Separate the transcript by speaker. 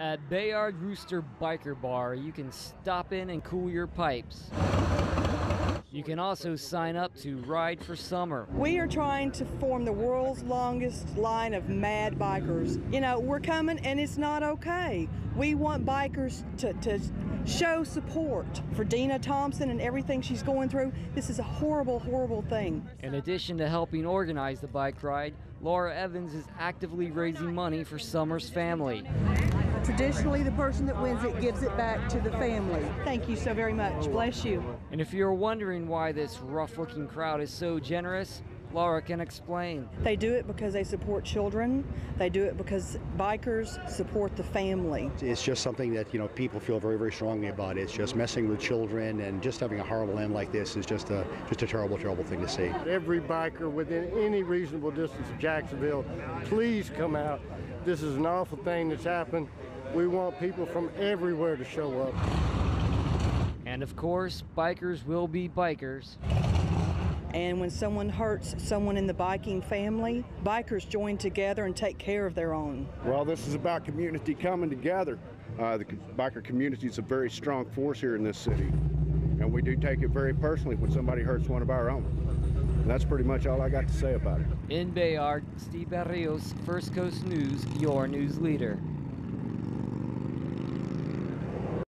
Speaker 1: At Bayard Rooster Biker Bar, you can stop in and cool your pipes. You can also sign up to Ride for Somer.
Speaker 2: We are trying to form the world's longest line of mad bikers. You know, we're coming and it's not okay. We want bikers to, to show support for Diena Thompson and everything she's going through. This is a horrible, horrible thing.
Speaker 1: In addition to helping organize the bike ride, Laura Evans is actively raising money for Somer's family.
Speaker 3: Traditionally, the person that wins it gives it back to the family.
Speaker 2: Thank you so very much. Bless you.
Speaker 1: And if you're wondering why this rough looking crowd is so generous, Laura can explain.
Speaker 2: They do it because they support children. They do it because bikers support the family.
Speaker 4: It's just something that you know people feel very, very strongly about. It's just messing with children and just having a horrible end like this is just a just a terrible, terrible thing to see.
Speaker 5: Every biker within any reasonable distance of Jacksonville, please come out. This is an awful thing that's happened. We want people from everywhere to show up.
Speaker 1: And of course, bikers will be bikers.
Speaker 2: And when someone hurts someone in the biking family, bikers join together and take care of their own.
Speaker 6: Well, this is about community coming together. Uh, the biker community is a very strong force here in this city, and we do take it very personally when somebody hurts one of our own. And that's pretty much all I got to say about it.
Speaker 1: In Bayard, Steve Barrios, First Coast News, your news leader.